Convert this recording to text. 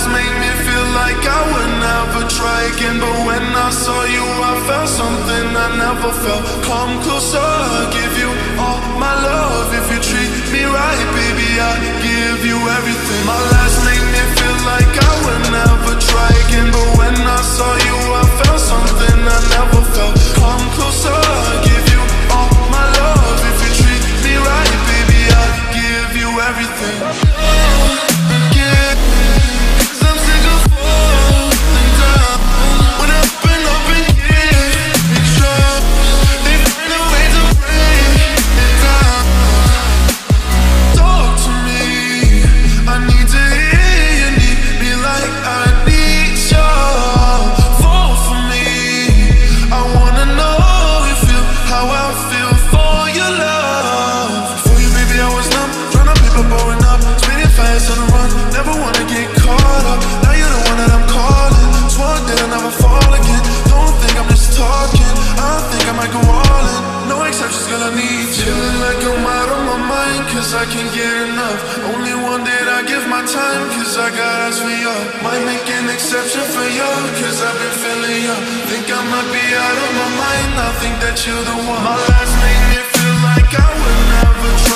just made me feel like I would never try again. But when I saw you I felt something I never felt. Come closer, I'll give you all my love. If you treat me right, baby, I give you everything. My last name I might go. No exceptions, girl, I need you. Feeling like I'm out of my mind, cause I can't get enough. Only one that I give my time, cause I got eyes for you. Might make an exception for you, cause I've been feeling you. Think I might be out of my mind, I think that you're the one. My last made me feel like I would never